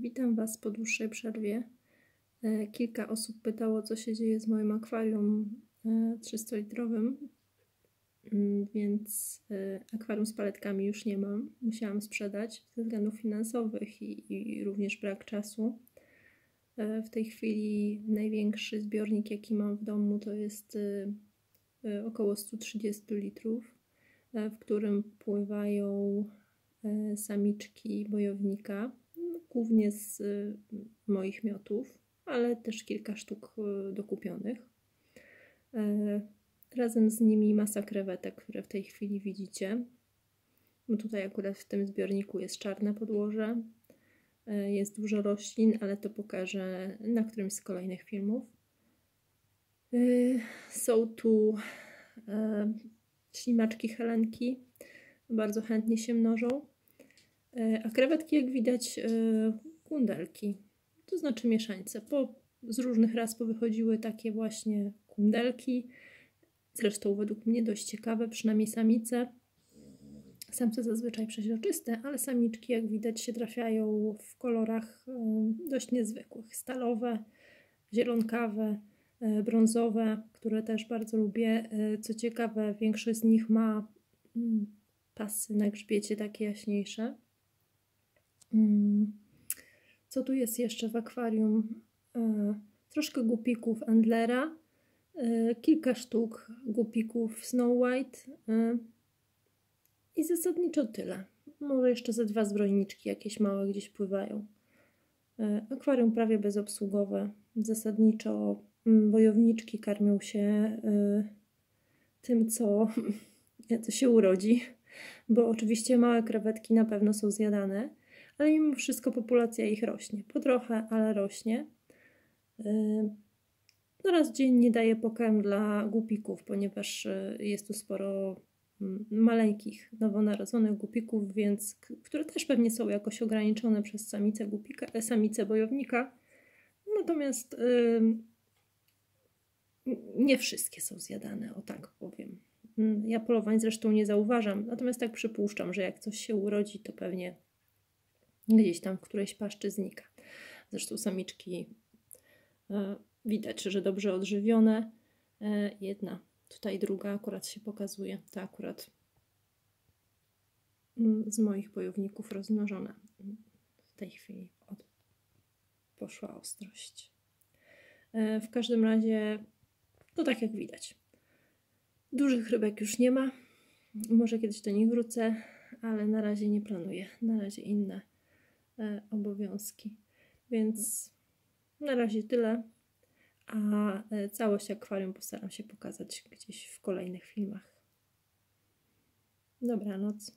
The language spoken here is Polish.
Witam Was po dłuższej przerwie. E, kilka osób pytało, co się dzieje z moim akwarium 300-litrowym, mm, więc e, akwarium z paletkami już nie mam. Musiałam sprzedać ze względów finansowych i, i również brak czasu. E, w tej chwili największy zbiornik, jaki mam w domu, to jest około 130 litrów, w którym pływają samiczki bojownika głównie z y, moich miotów, ale też kilka sztuk y, dokupionych. E, razem z nimi masa krewetek, które w tej chwili widzicie. Bo tutaj akurat w tym zbiorniku jest czarne podłoże, e, jest dużo roślin, ale to pokażę na którymś z kolejnych filmów. E, są tu ślimaczki helenki, bardzo chętnie się mnożą. E, a krewetki, jak widać, e, kundelki, to znaczy mieszańce. Po, z różnych ras powychodziły takie właśnie kundelki, zresztą według mnie dość ciekawe, przynajmniej samice. Samce zazwyczaj przeźroczyste, ale samiczki, jak widać, się trafiają w kolorach e, dość niezwykłych. Stalowe, zielonkawe, brązowe, które też bardzo lubię. Co ciekawe, większość z nich ma mm, pasy na grzbiecie takie jaśniejsze. Mm. Co tu jest jeszcze w akwarium? E, troszkę gupików Endlera, e, kilka sztuk gupików Snow White e, i zasadniczo tyle. Może jeszcze ze dwa zbrojniczki jakieś małe gdzieś pływają. Akwarium prawie bezobsługowe. Zasadniczo mm, bojowniczki karmią się tym, co, co się urodzi, bo oczywiście małe krewetki na pewno są zjadane ale mimo wszystko populacja ich rośnie. Po trochę, ale rośnie. No raz dziennie daję pokarm dla głupików, ponieważ y, jest tu sporo mm, maleńkich, nowonarodzonych głupików, więc które też pewnie są jakoś ograniczone przez samicę, głupika, e, samicę bojownika. Natomiast yy, nie wszystkie są zjadane, o tak powiem. Mm, ja polowań zresztą nie zauważam, natomiast tak przypuszczam, że jak coś się urodzi, to pewnie gdzieś tam w którejś paszczy znika. Zresztą samiczki e, widać, że dobrze odżywione. E, jedna, tutaj druga akurat się pokazuje. Ta akurat mm, z moich bojowników rozmnożona. W tej chwili od... poszła ostrość. E, w każdym razie, to tak jak widać. Dużych rybek już nie ma. Może kiedyś do nich wrócę, ale na razie nie planuję. Na razie inne obowiązki. Więc na razie tyle, a e, całość akwarium postaram się pokazać gdzieś w kolejnych filmach. Dobranoc.